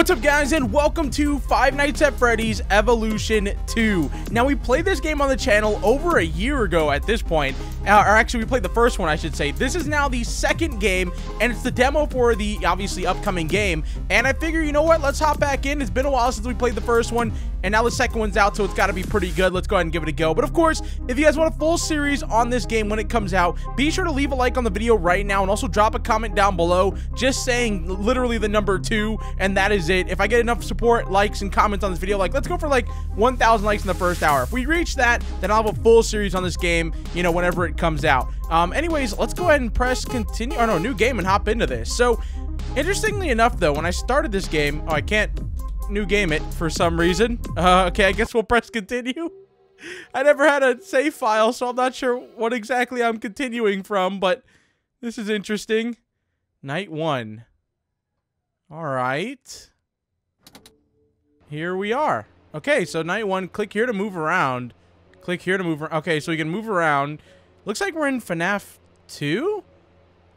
What's up guys and welcome to Five Nights at Freddy's Evolution 2. Now we played this game on the channel over a year ago at this point, uh, or actually we played the first one I should say. This is now the second game and it's the demo for the obviously upcoming game and I figure you know what let's hop back in. It's been a while since we played the first one and now the second one's out so it's got to be pretty good. Let's go ahead and give it a go. But of course if you guys want a full series on this game when it comes out be sure to leave a like on the video right now and also drop a comment down below just saying literally the number two and that is it. If I get enough support, likes, and comments on this video, like, let's go for, like, 1,000 likes in the first hour. If we reach that, then I'll have a full series on this game, you know, whenever it comes out. Um, anyways, let's go ahead and press continue, oh no, new game and hop into this. So, interestingly enough, though, when I started this game, oh, I can't new game it for some reason. Uh, okay, I guess we'll press continue. I never had a save file, so I'm not sure what exactly I'm continuing from, but this is interesting. Night one. All right. Here we are. Okay, so night one, click here to move around. Click here to move around. Okay, so we can move around. Looks like we're in FNAF 2?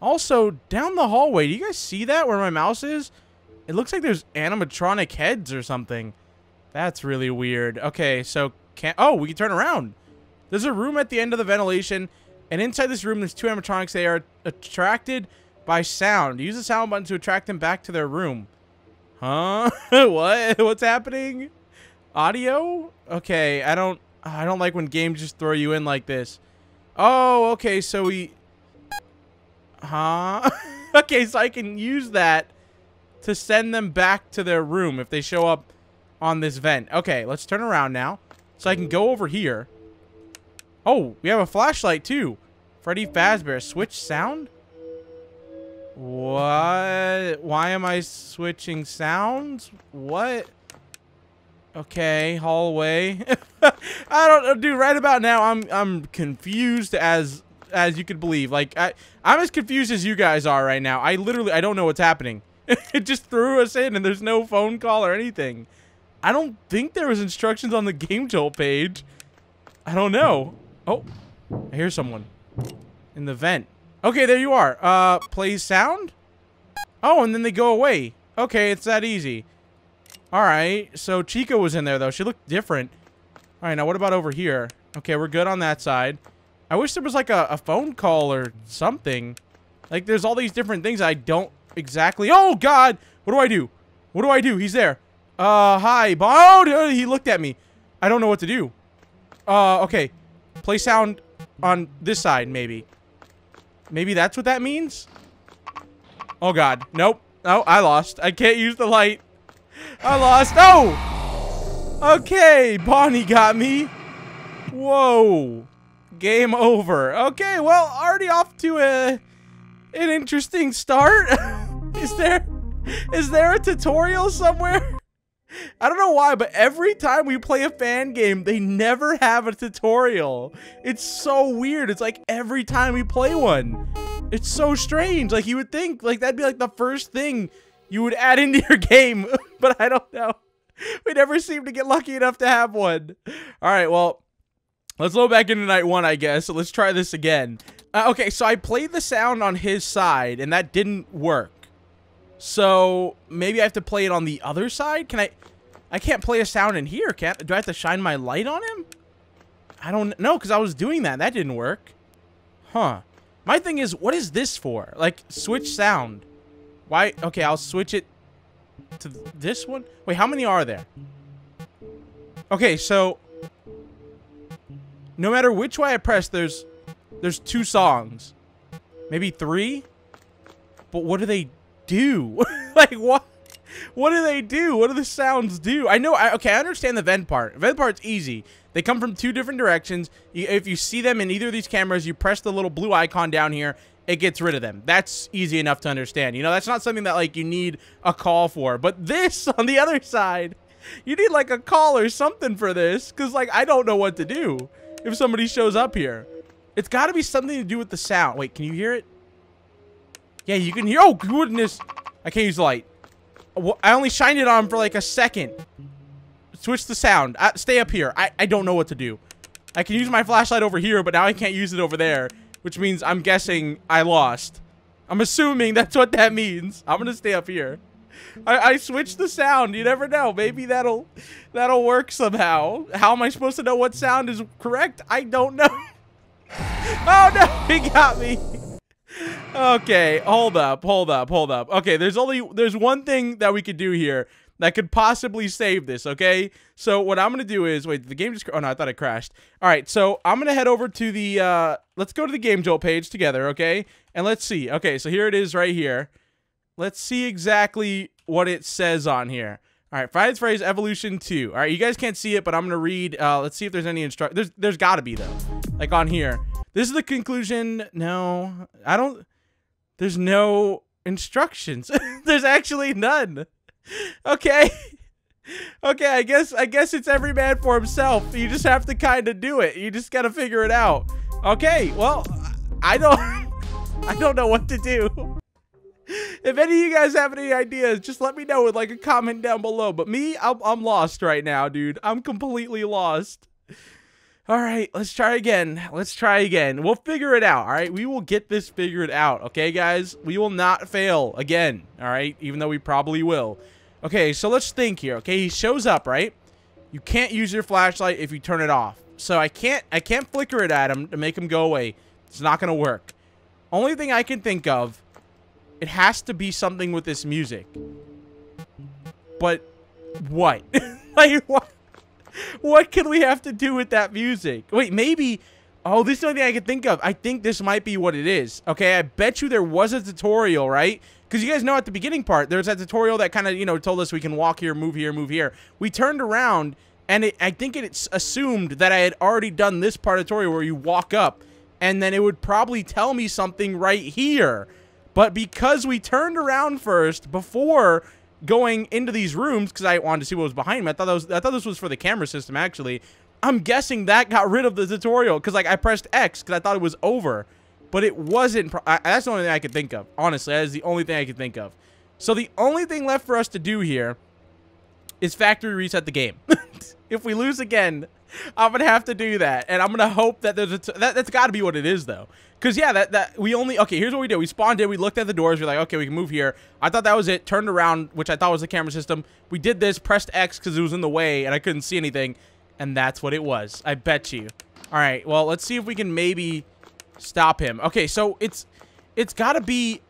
Also, down the hallway, do you guys see that where my mouse is? It looks like there's animatronic heads or something. That's really weird. Okay, so can't. oh, we can turn around. There's a room at the end of the ventilation, and inside this room there's two animatronics. They are attracted by sound. Use the sound button to attract them back to their room. Huh? what? What's happening? Audio? Okay, I don't I don't like when games just throw you in like this. Oh, okay, so we Huh? okay, so I can use that to send them back to their room if they show up on this vent. Okay, let's turn around now. So I can go over here. Oh, we have a flashlight too. Freddy Fazbear. Switch sound? What? Why am I switching sounds? What? Okay, hallway. I don't know, dude. Right about now, I'm I'm confused as as you could believe. Like I I'm as confused as you guys are right now. I literally I don't know what's happening. it just threw us in, and there's no phone call or anything. I don't think there was instructions on the game jolt page. I don't know. Oh, I hear someone in the vent. Okay, there you are. Uh, play sound? Oh, and then they go away. Okay, it's that easy. Alright, so Chica was in there, though. She looked different. Alright, now what about over here? Okay, we're good on that side. I wish there was, like, a, a phone call or something. Like, there's all these different things I don't exactly... Oh, God! What do I do? What do I do? He's there. Uh, hi. Oh, he looked at me. I don't know what to do. Uh, okay. Play sound on this side, maybe. Maybe that's what that means? Oh, God. Nope. Oh, I lost. I can't use the light. I lost. Oh! Okay, Bonnie got me. Whoa. Game over. Okay, well, already off to a an interesting start. is there is there a tutorial somewhere? I don't know why, but every time we play a fan game, they never have a tutorial. It's so weird. It's like every time we play one. It's so strange. Like, you would think, like, that'd be, like, the first thing you would add into your game. but I don't know. We never seem to get lucky enough to have one. All right, well, let's load back into night one, I guess. So let's try this again. Uh, okay, so I played the sound on his side, and that didn't work. So maybe I have to play it on the other side? Can I... I can't play a sound in here, can't... Do I have to shine my light on him? I don't know, because I was doing that. That didn't work. Huh. My thing is, what is this for? Like, switch sound. Why? Okay, I'll switch it to this one. Wait, how many are there? Okay, so... No matter which way I press, there's... There's two songs. Maybe three? But what do they do? like, what? What do they do? What do the sounds do? I know, I, okay, I understand the vent part. Vent part's easy. They come from two different directions. You, if you see them in either of these cameras, you press the little blue icon down here, it gets rid of them. That's easy enough to understand. You know, that's not something that, like, you need a call for. But this, on the other side, you need, like, a call or something for this. Because, like, I don't know what to do if somebody shows up here. It's got to be something to do with the sound. Wait, can you hear it? Yeah, you can hear. Oh, goodness. I can't use the light. I only shined it on for like a second. Switch the sound. Uh, stay up here. I, I don't know what to do. I can use my flashlight over here, but now I can't use it over there. Which means I'm guessing I lost. I'm assuming that's what that means. I'm to stay up here. I, I switched the sound. You never know. Maybe that'll that'll work somehow. How am I supposed to know what sound is correct? I don't know. oh no, he got me. Okay, hold up, hold up, hold up. Okay, there's only there's one thing that we could do here that could possibly save this, okay? So what I'm going to do is, wait, the game just, oh no, I thought it crashed. All right, so I'm going to head over to the, uh, let's go to the Game Jolt page together, okay? And let's see. Okay, so here it is right here. Let's see exactly what it says on here. All right, Friday's phrase evolution two. All right, you guys can't see it, but I'm gonna read. Uh, let's see if there's any instruct. There's there's got to be though, like on here. This is the conclusion. No, I don't. There's no instructions. there's actually none. Okay. Okay, I guess I guess it's every man for himself. You just have to kind of do it. You just got to figure it out. Okay, well, I don't I don't know what to do. If any of you guys have any ideas, just let me know with like a comment down below. But me, I'm, I'm lost right now, dude. I'm completely lost. All right, let's try again. Let's try again. We'll figure it out, all right? We will get this figured out, okay, guys? We will not fail again, all right? Even though we probably will. Okay, so let's think here. Okay, he shows up, right? You can't use your flashlight if you turn it off. So I can't I can't flicker it at him to make him go away. It's not going to work. Only thing I can think of, it has to be something with this music. But what? like what? What can we have to do with that music? Wait, maybe Oh, this is the only thing I can think of. I think this might be what it is. Okay, I bet you there was a tutorial, right? Because you guys know at the beginning part, there's that tutorial that kind of, you know, told us we can walk here, move here, move here. We turned around, and it, I think it's assumed that I had already done this part of the tutorial where you walk up, and then it would probably tell me something right here. But because we turned around first before going into these rooms, because I wanted to see what was behind me, I thought, that was, I thought this was for the camera system, actually. I'm guessing that got rid of the tutorial because, like, I pressed X because I thought it was over. But it wasn't. I, that's the only thing I could think of. Honestly, that is the only thing I could think of. So the only thing left for us to do here is factory reset the game. if we lose again, I'm gonna have to do that, and I'm gonna hope that there's a that, that's got to be what it is though. Cause yeah, that that we only okay. Here's what we did: we spawned in, we looked at the doors, we're like, okay, we can move here. I thought that was it. Turned around, which I thought was the camera system. We did this, pressed X because it was in the way, and I couldn't see anything. And that's what it was. I bet you. All right, well, let's see if we can maybe stop him. Okay, so it's it's got to be...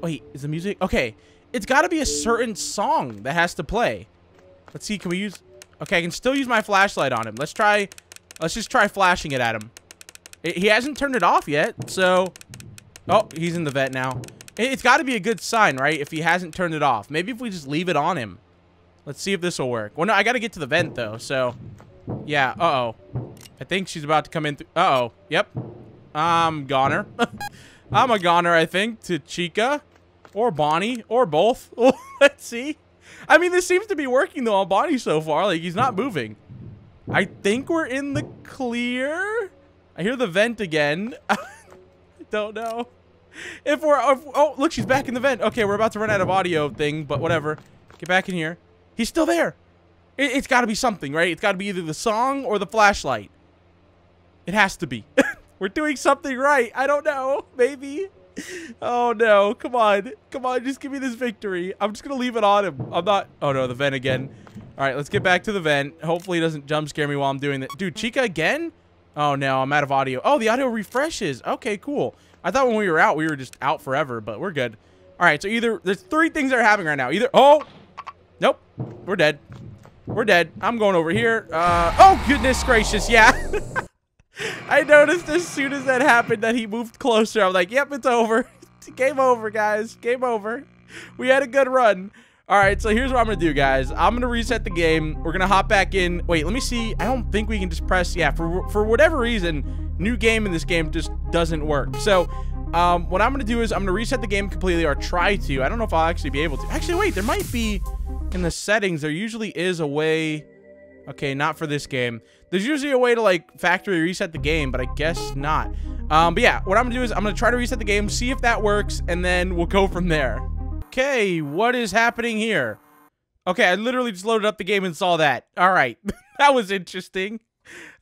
Wait, is the music... Okay, it's got to be a certain song that has to play. Let's see, can we use... Okay, I can still use my flashlight on him. Let's try... Let's just try flashing it at him. It, he hasn't turned it off yet, so... Oh, he's in the vet now. It, it's got to be a good sign, right? If he hasn't turned it off. Maybe if we just leave it on him. Let's see if this will work. Well, no, I got to get to the vent, though, so... Yeah, uh-oh. I think she's about to come in. Uh-oh. Yep. I'm goner. I'm a goner, I think, to Chica. Or Bonnie. Or both. Let's see. I mean, this seems to be working, though, on Bonnie so far. Like, he's not moving. I think we're in the clear. I hear the vent again. Don't know. If we're... If, oh, look, she's back in the vent. Okay, we're about to run out of audio thing, but whatever. Get back in here. He's still there. It, has got to be something, right? It's got to be either the song or the flashlight. It has to be. We're doing something right. I don't know. Maybe. Oh, no. Come on. Come on. Just give me this victory. I'm just to leave it on him. I'm not... Oh, no. The vent again. All right. Let's get back to the vent. Hopefully, he doesn't jump scare me while I'm doing that. Dude, Chica again? Oh, no. I'm out of audio. Oh, the audio refreshes. Okay, cool. I thought when we were out, we were just out forever, but we're good. All right. So either... There's three things that are happening right now. Either... Oh! Nope. We're dead. We're dead. I'm going over here. Uh, oh, goodness gracious. Yeah. I noticed as soon as that happened that he moved closer. I'm like, yep, it's over. Game over, guys. Game over. We had a good run. All right, so here's what I'm going to do, guys. I'm going to reset the game. We're going to hop back in. Wait, let me see. I don't think we can just press. Yeah, for, for whatever reason, new game in this game just doesn't work. So um, what I'm going to do is I'm going to reset the game completely or try to. I don't know if I'll actually be able to. Actually, wait, there might be in the settings, there usually is a way... Okay, not for this game. There's usually a way to, like, factory reset the game, but I guess not. Um, but yeah, what I'm gonna do is I'm gonna try to reset the game, see if that works, and then we'll go from there. Okay, what is happening here? Okay, I literally just loaded up the game and saw that. All right, that was interesting.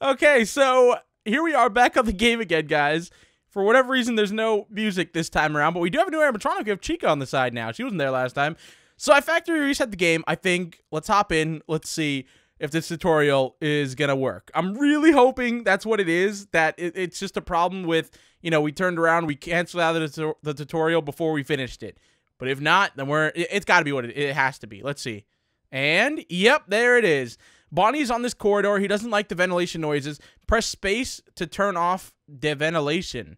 Okay, so here we are back on the game again, guys. For whatever reason, there's no music this time around, but we do have a new animatronic. We have Chica on the side now. She wasn't there last time. So I factory reset the game. I think let's hop in. Let's see if this tutorial is gonna work. I'm really hoping that's what it is. That it, it's just a problem with you know we turned around, we canceled out the, the tutorial before we finished it. But if not, then we're it, has got to be what it, it has to be. Let's see. And yep, there it is. Bonnie's on this corridor. He doesn't like the ventilation noises. Press space to turn off the ventilation.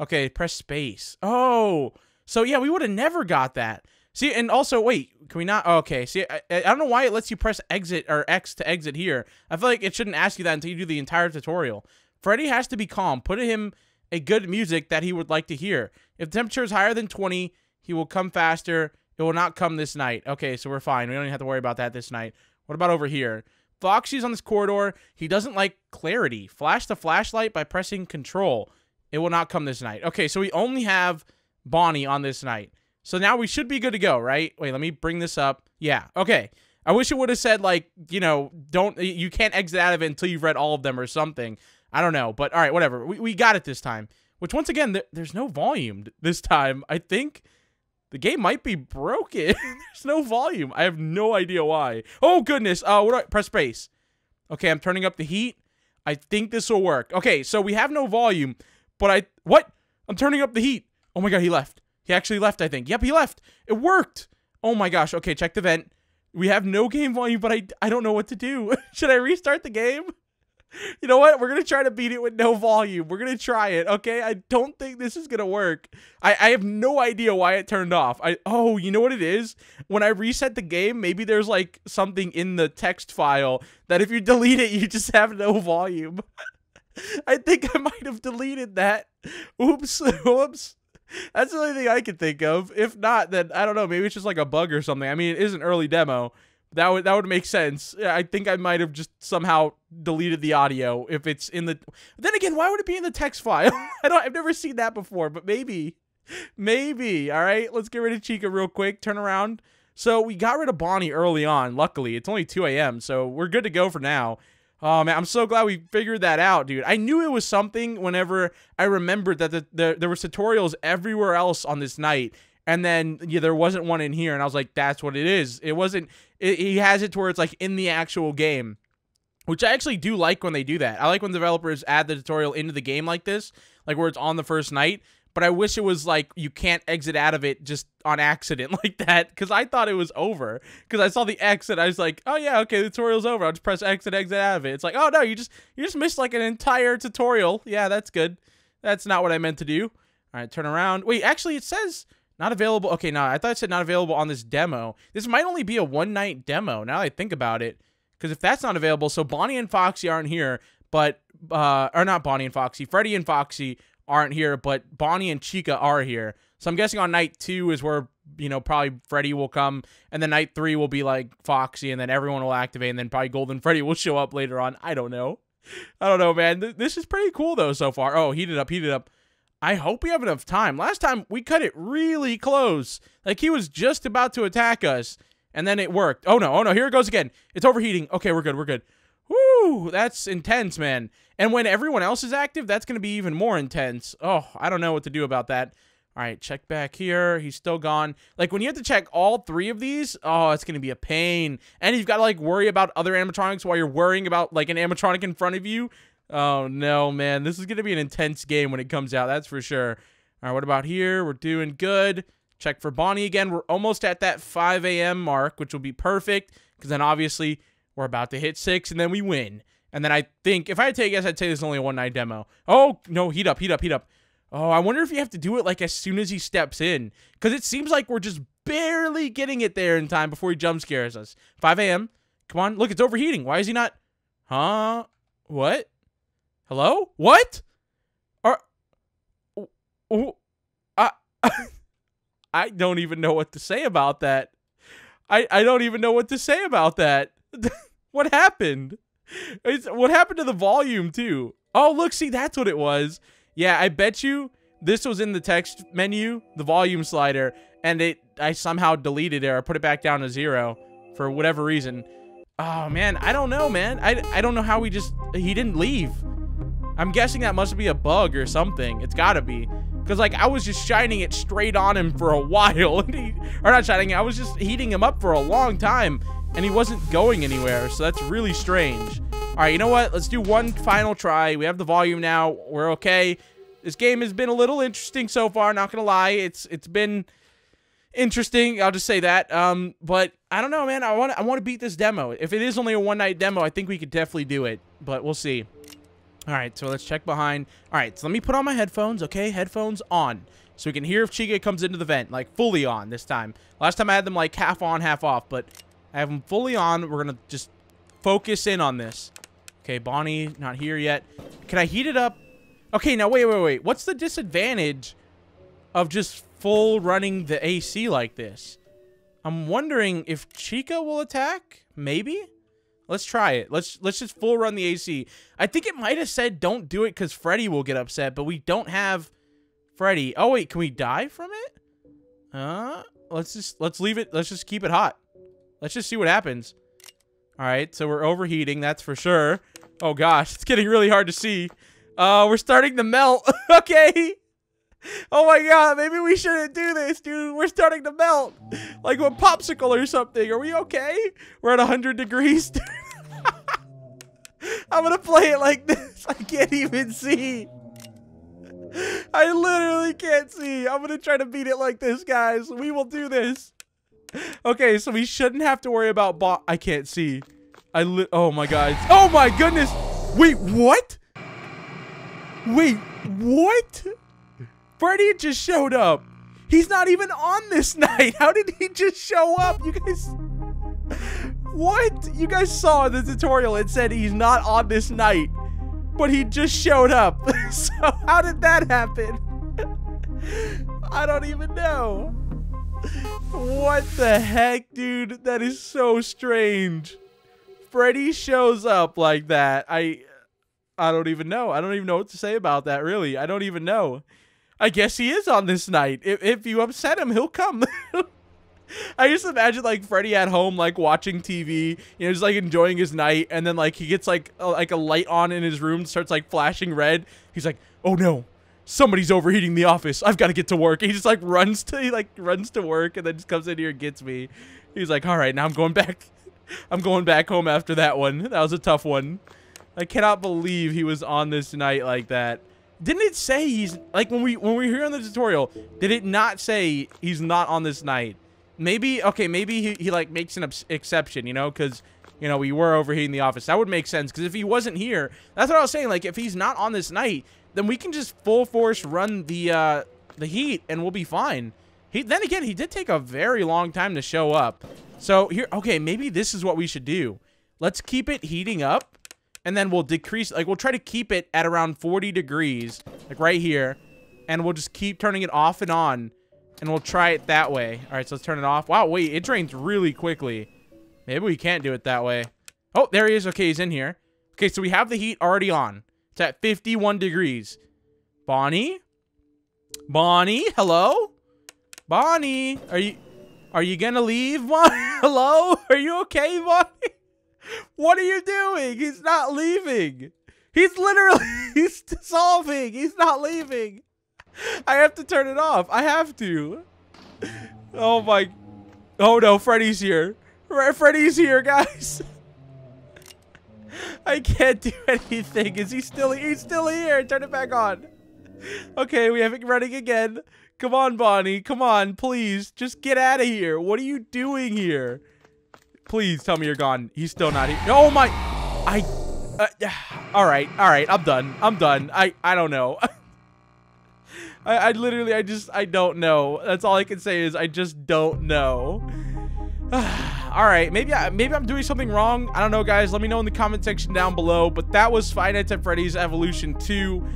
Okay, press space. Oh, so yeah, we would have never got that. See, and also, wait, can we not? Oh, okay, see, I, I don't know why it lets you press exit or X to exit here. I feel like it shouldn't ask you that until you do the entire tutorial. Freddy has to be calm. Put him a good music that he would like to hear. If the temperature is higher than 20, he will come faster. It will not come this night. Okay, so we're fine. We don't even have to worry about that this night. What about over here? Foxy's on this corridor. He doesn't like clarity. Flash the flashlight by pressing control. It will not come this night. Okay, so we only have Bonnie on this night. So now we should be good to go, right? Wait, let me bring this up. Yeah, okay. I wish it would have said, like, you know, don't, you can't exit out of it until you've read all of them or something. I don't know, but all right, whatever. We, we got it this time. Which, once again, th there's no volume this time. I think the game might be broken. there's no volume. I have no idea why. Oh, goodness. Uh, what do I, press space. Okay, I'm turning up the heat. I think this will work. Okay, so we have no volume, but I, what? I'm turning up the heat. Oh my god, he left. He actually left, I think. Yep, he left. It worked. Oh my gosh. Okay, check the vent. We have no game volume, but I, I don't know what to do. Should I restart the game? You know what? We're going to try to beat it with no volume. We're going to try it, okay? I don't think this is going to work. I, I have no idea why it turned off. I Oh, you know what it is? When I reset the game, maybe there's like something in the text file that if you delete it, you just have no volume. I think I might have deleted that. Oops. Oops. That's the only thing I can think of. If not, then I don't know. Maybe it's just like a bug or something. I mean, it is an early demo. That would that would make sense. I think I might have just somehow deleted the audio if it's in the. Then again, why would it be in the text file? I don't. I've never seen that before, but maybe, maybe. All right, let's get rid of Chica real quick. Turn around. So we got rid of Bonnie early on. Luckily, it's only 2 a.m., so we're good to go for now. Oh man, I'm so glad we figured that out, dude. I knew it was something whenever I remembered that the, the there were tutorials everywhere else on this night, and then yeah, there wasn't one in here, and I was like, that's what it is. It wasn't. It, he has it to where it's like in the actual game, which I actually do like when they do that. I like when developers add the tutorial into the game like this, like where it's on the first night but I wish it was like you can't exit out of it just on accident like that because I thought it was over because I saw the exit. I was like, oh yeah, okay, the tutorial's over. I'll just press exit, exit out of it. It's like, oh no, you just you just missed like an entire tutorial. Yeah, that's good. That's not what I meant to do. All right, turn around. Wait, actually, it says not available. Okay, no, I thought it said not available on this demo. This might only be a one night demo. Now I think about it, because if that's not available, so Bonnie and Foxy aren't here, but uh, or not Bonnie and Foxy, Freddy and Foxy aren't here, but Bonnie and Chica are here. So I'm guessing on night two is where, you know, probably Freddy will come. And then night three will be like Foxy, and then everyone will activate, and then probably Golden Freddy will show up later on. I don't know. I don't know, man. This is pretty cool, though, so far. Oh, heated up, heated up. I hope we have enough time. Last time, we cut it really close. Like, he was just about to attack us, and then it worked. Oh, no. Oh, no. Here it goes again. It's overheating. Okay, we're good. We're good. Whoo, that's intense, man. And when everyone else is active, that's going to be even more intense. Oh, I don't know what to do about that. All right, check back here. He's still gone. Like, when you have to check all three of these, oh, it's going to be a pain. And you've got to, like, worry about other animatronics while you're worrying about, like, an animatronic in front of you. Oh, no, man. This is going to be an intense game when it comes out. That's for sure. All right, what about here? We're doing good. Check for Bonnie again. We're almost at that 5 a.m. mark, which will be perfect. Because then, obviously, we're about to hit six, and then we win. And then I think, if I take guess, I'd say this is only a one-night demo. Oh, no, heat up, heat up, heat up. Oh, I wonder if you have to do it, like, as soon as he steps in. Because it seems like we're just barely getting it there in time before he jump scares us. 5 a.m. Come on. Look, it's overheating. Why is he not... Huh? What? Hello? What? Are... Oh, I... I don't even know what to say about that. I, I don't even know what to say about that. what happened? It's, what happened to the volume too? Oh, look, see, that's what it was. Yeah, I bet you this was in the text menu, the volume slider, and it I somehow deleted it or put it back down to zero for whatever reason. Oh man, I don't know, man. I, I don't know how we just he didn't leave. I'm guessing that must be a bug or something. It's gotta be. Because, like, I was just shining it straight on him for a while. He, or not shining I was just heating him up for a long time. And he wasn't going anywhere. So that's really strange. All right, you know what? Let's do one final try. We have the volume now. We're okay. This game has been a little interesting so far. Not going to lie. It's It's been interesting. I'll just say that. Um, but I don't know, man. I want I want to beat this demo. If it is only a one night demo, I think we could definitely do it. But we'll see. All right, so let's check behind. All right, so let me put on my headphones. Okay, headphones on, so we can hear if Chica comes into the vent, like fully on this time. Last time I had them like half on, half off, but I have them fully on. We're gonna just focus in on this. Okay, Bonnie not here yet. Can I heat it up? Okay, now wait, wait, wait. What's the disadvantage of just full running the AC like this? I'm wondering if Chica will attack? Maybe? Let's try it. Let's let's just full run the AC. I think it might have said don't do it because Freddy will get upset, but we don't have Freddy. Oh wait, can we die from it? Uh let's just let's leave it. Let's just keep it hot. Let's just see what happens. All right, so we're overheating, that's for sure. Oh gosh, it's getting really hard to see. Uh, we're starting to melt. okay. Oh my god, maybe we shouldn't do this, dude. We're starting to melt. Like a popsicle or something. Are we okay? We're at 100 degrees. I'm gonna play it like this. I can't even see. I literally can't see. I'm gonna try to beat it like this, guys. We will do this. Okay, so we shouldn't have to worry about bot. I can't see. I li oh my god. Oh my goodness. Wait, what? Wait, what? Freddy just showed up. He's not even on this night. How did he just show up? You guys... What? You guys saw the tutorial. It said he's not on this night. But he just showed up. so how did that happen? I don't even know. What the heck, dude? That is so strange. Freddy shows up like that. I I don't even know. I don't even know what to say about that, really. I don't even know. I guess he is on this night. If, if you upset him, he'll come. I just imagine like Freddy at home, like watching TV, you know, just like enjoying his night, and then like he gets like a, like a light on in his room, starts like flashing red. He's like, "Oh no, somebody's overheating the office. I've got to get to work." And he just like runs to he like runs to work, and then just comes in here and gets me. He's like, "All right, now I'm going back. I'm going back home after that one. That was a tough one. I cannot believe he was on this night like that." Didn't it say he's like when we when we were here on the tutorial? Did it not say he's not on this night? Maybe okay, maybe he, he like makes an exception, you know, because you know we were overheating the office. That would make sense because if he wasn't here, that's what I was saying. Like if he's not on this night, then we can just full force run the uh, the heat and we'll be fine. He then again, he did take a very long time to show up. So here, okay, maybe this is what we should do. Let's keep it heating up and then we'll decrease, like we'll try to keep it at around 40 degrees, like right here, and we'll just keep turning it off and on, and we'll try it that way. All right, so let's turn it off. Wow, wait, it drains really quickly. Maybe we can't do it that way. Oh, there he is. Okay, he's in here. Okay, so we have the heat already on. It's at 51 degrees. Bonnie? Bonnie? Hello? Bonnie? Are you... Are you gonna leave, Bonnie? Hello? Are you okay, Bonnie? What are you doing? He's not leaving. He's literally he's dissolving. He's not leaving. I have to turn it off. I have to. Oh my. Oh no, Freddy's here. Freddy's here, guys. I can't do anything. Is he still he's still here? Turn it back on. Okay, we have it running again. Come on, Bonnie. Come on, please. Just get out of here. What are you doing here? Please tell me you're gone. He's still not here. Oh my. I. Uh, all right. All right. I'm done. I'm done. I, I don't know. I, I literally, I just, I don't know. That's all I can say is I just don't know. all right. Maybe, I, maybe I'm doing something wrong. I don't know, guys. Let me know in the comment section down below. But that was Five Nights at Freddy's Evolution 2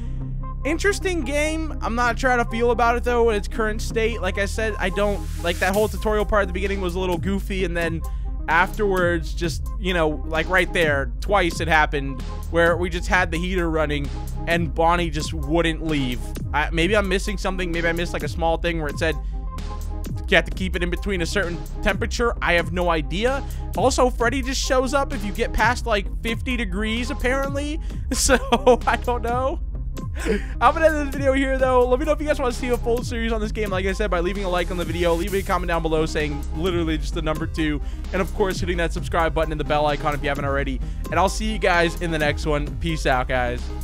interesting game i'm not sure how to feel about it though in its current state like i said i don't like that whole tutorial part at the beginning was a little goofy and then afterwards just you know like right there twice it happened where we just had the heater running and bonnie just wouldn't leave. I, maybe i'm missing something maybe i missed like a small thing where it said you have to keep it in between a certain temperature. I have no idea. Also freddy just shows up if you get past like 50 degrees apparently. So i don't know I'm gonna end this video here though. Let me know if you guys want to see a full series on this game. Like I said, by leaving a like on the video, leaving a comment down below saying literally just the number two, and of course hitting that subscribe button and the bell icon if you haven't already. And I'll see you guys in the next one. Peace out, guys.